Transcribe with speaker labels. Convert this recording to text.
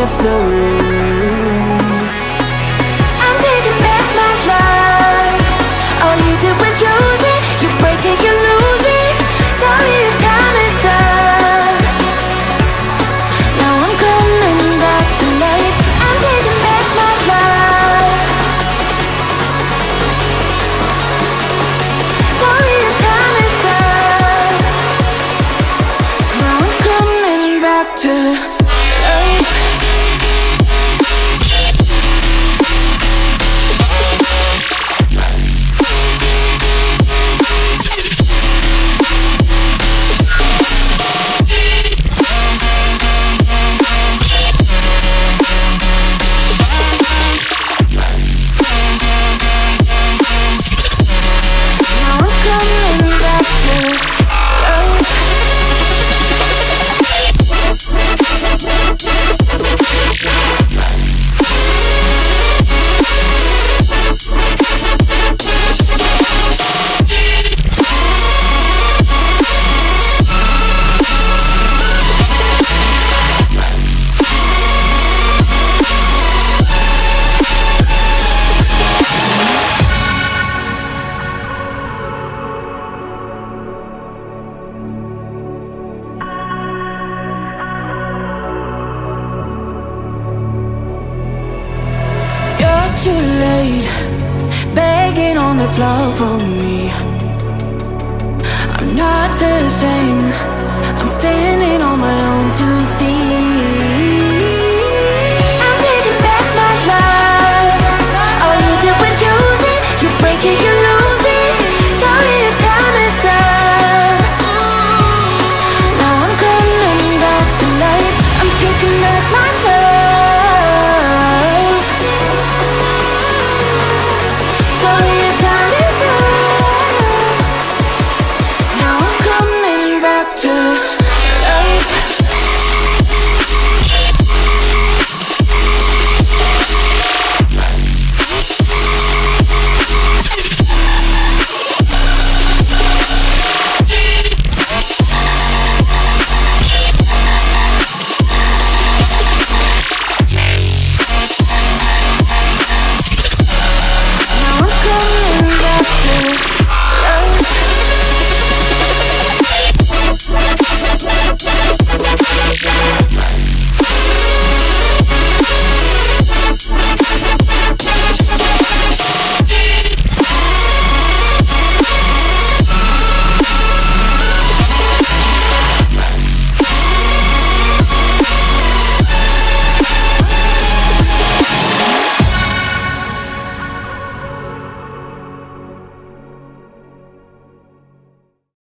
Speaker 1: left the room I'm taking back my life. All you did was use it. You break it, you lose it. Sorry your time is up. Now I'm coming back to life. I'm taking back my life. Sorry your time is up. Now I'm coming back to too late, begging on the floor for me. I'm not the